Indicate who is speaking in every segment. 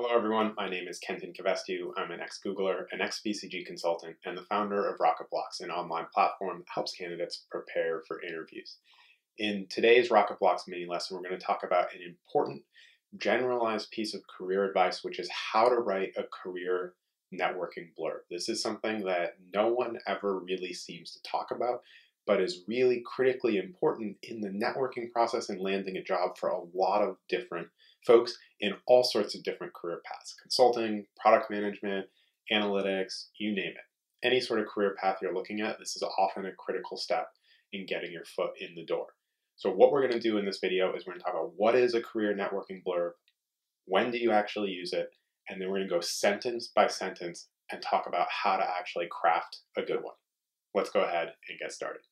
Speaker 1: Hello everyone, my name is Kenton Kivestu. I'm an ex-Googler, an ex-BCG consultant, and the founder of RocketBlocks, an online platform that helps candidates prepare for interviews. In today's RocketBlocks mini lesson, we're going to talk about an important generalized piece of career advice, which is how to write a career networking blurb. This is something that no one ever really seems to talk about, but is really critically important in the networking process and landing a job for a lot of different folks in all sorts of different career paths consulting, product management, analytics, you name it. Any sort of career path you're looking at, this is often a critical step in getting your foot in the door. So, what we're going to do in this video is we're going to talk about what is a career networking blurb, when do you actually use it, and then we're going to go sentence by sentence and talk about how to actually craft a good one. Let's go ahead and get started.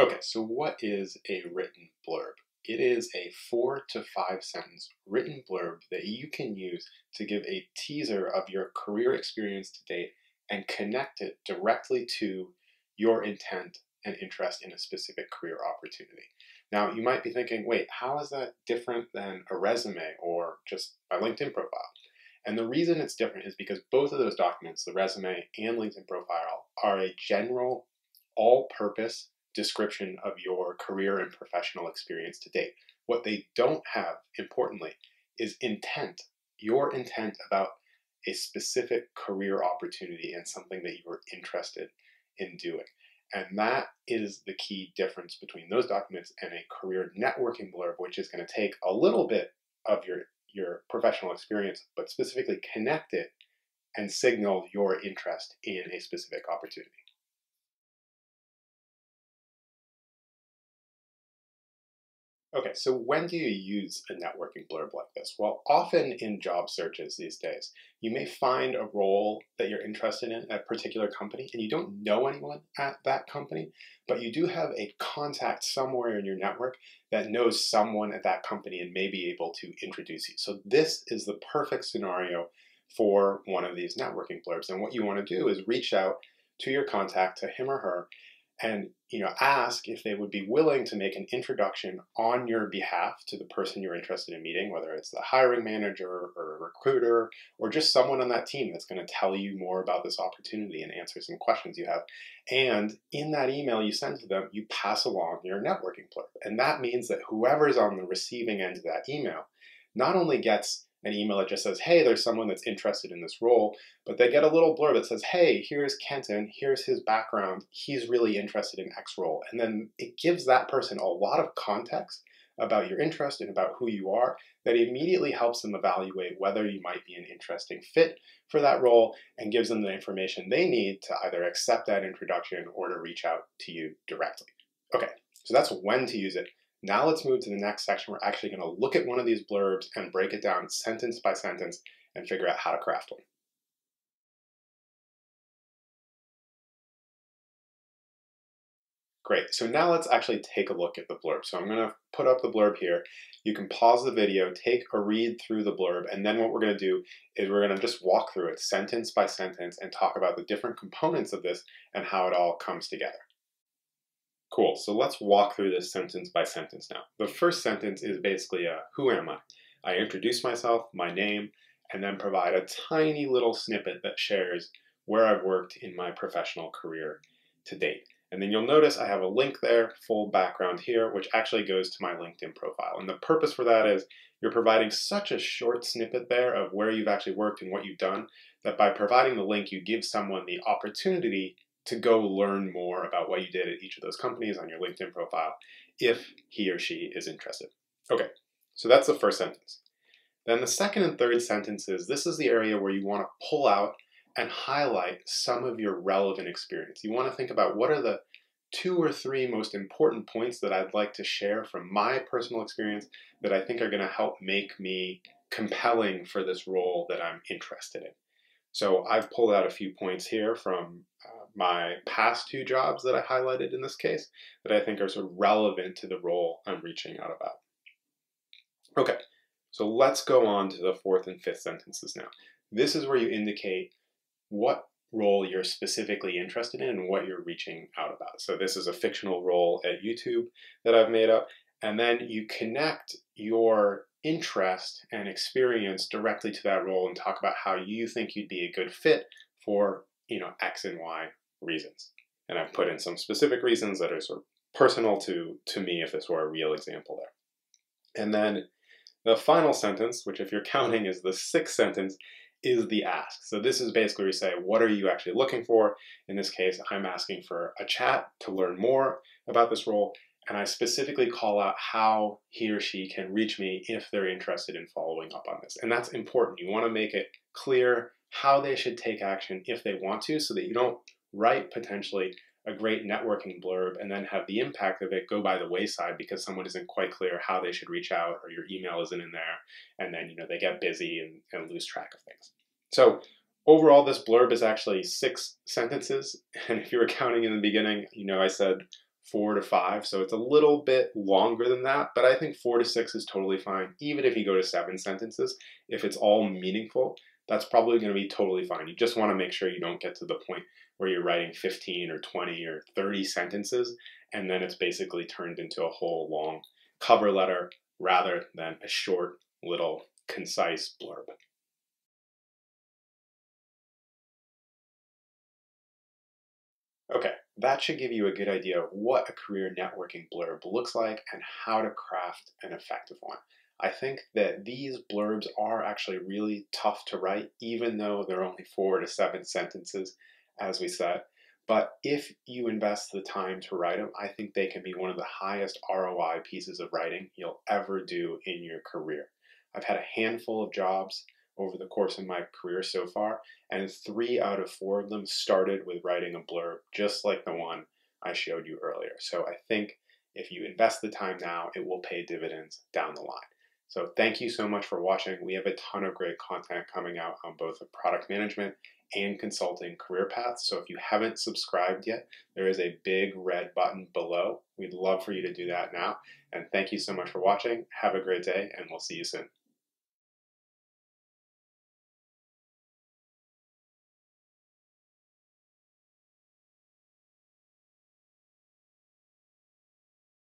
Speaker 1: Okay, so what is a written blurb? It is a four to five sentence written blurb that you can use to give a teaser of your career experience to date and connect it directly to your intent and interest in a specific career opportunity. Now, you might be thinking, wait, how is that different than a resume or just my LinkedIn profile? And the reason it's different is because both of those documents, the resume and LinkedIn profile, are a general, all purpose description of your career and professional experience to date. What they don't have, importantly, is intent, your intent about a specific career opportunity and something that you are interested in doing. And that is the key difference between those documents and a career networking blurb, which is going to take a little bit of your, your professional experience, but specifically connect it and signal your interest in a specific opportunity. Okay, so when do you use a networking blurb like this? Well, often in job searches these days, you may find a role that you're interested in at a particular company and you don't know anyone at that company, but you do have a contact somewhere in your network that knows someone at that company and may be able to introduce you. So this is the perfect scenario for one of these networking blurbs. And what you want to do is reach out to your contact, to him or her, and you know ask if they would be willing to make an introduction on your behalf to the person you're interested in meeting whether it's the hiring manager or a recruiter or just someone on that team that's going to tell you more about this opportunity and answer some questions you have. And in that email you send to them you pass along your networking blurb and that means that whoever's on the receiving end of that email not only gets an email that just says, hey, there's someone that's interested in this role, but they get a little blurb that says, hey, here's Kenton, here's his background, he's really interested in X role. And then it gives that person a lot of context about your interest and about who you are that immediately helps them evaluate whether you might be an interesting fit for that role and gives them the information they need to either accept that introduction or to reach out to you directly. Okay, so that's when to use it. Now let's move to the next section. We're actually going to look at one of these blurbs and break it down sentence by sentence and figure out how to craft one. Great, so now let's actually take a look at the blurb. So I'm gonna put up the blurb here. You can pause the video, take a read through the blurb, and then what we're gonna do is we're gonna just walk through it sentence by sentence and talk about the different components of this and how it all comes together. Cool, so let's walk through this sentence by sentence now. The first sentence is basically a who am I? I introduce myself, my name, and then provide a tiny little snippet that shares where I've worked in my professional career to date. And then you'll notice I have a link there, full background here, which actually goes to my LinkedIn profile. And the purpose for that is you're providing such a short snippet there of where you've actually worked and what you've done that by providing the link, you give someone the opportunity to go learn more about what you did at each of those companies on your LinkedIn profile if he or she is interested. Okay, so that's the first sentence. Then the second and third sentences, this is the area where you want to pull out and highlight some of your relevant experience. You want to think about what are the two or three most important points that I'd like to share from my personal experience that I think are going to help make me compelling for this role that I'm interested in. So I've pulled out a few points here from my past two jobs that I highlighted in this case that I think are sort of relevant to the role I'm reaching out about. Okay, so let's go on to the fourth and fifth sentences now. This is where you indicate what role you're specifically interested in and what you're reaching out about. So this is a fictional role at YouTube that I've made up, And then you connect your interest and experience directly to that role and talk about how you think you'd be a good fit for, you know, X and Y reasons. And I've put in some specific reasons that are sort of personal to, to me if this were a real example there. And then the final sentence, which if you're counting is the sixth sentence, is the ask. So this is basically where you say, what are you actually looking for? In this case, I'm asking for a chat to learn more about this role, and I specifically call out how he or she can reach me if they're interested in following up on this. And that's important. You want to make it clear how they should take action if they want to, so that you don't write potentially a great networking blurb and then have the impact of it go by the wayside because someone isn't quite clear how they should reach out or your email isn't in there and then you know they get busy and, and lose track of things. So overall this blurb is actually six sentences and if you were counting in the beginning you know i said four to five so it's a little bit longer than that but i think four to six is totally fine even if you go to seven sentences if it's all meaningful that's probably going to be totally fine. You just want to make sure you don't get to the point where you're writing 15 or 20 or 30 sentences and then it's basically turned into a whole long cover letter rather than a short little concise blurb. Okay, that should give you a good idea of what a career networking blurb looks like and how to craft an effective one. I think that these blurbs are actually really tough to write, even though they're only four to seven sentences, as we said. But if you invest the time to write them, I think they can be one of the highest ROI pieces of writing you'll ever do in your career. I've had a handful of jobs over the course of my career so far, and three out of four of them started with writing a blurb, just like the one I showed you earlier. So I think if you invest the time now, it will pay dividends down the line. So thank you so much for watching. We have a ton of great content coming out on both the product management and consulting career paths. So if you haven't subscribed yet, there is a big red button below. We'd love for you to do that now. And thank you so much for watching. Have a great day, and we'll see you soon.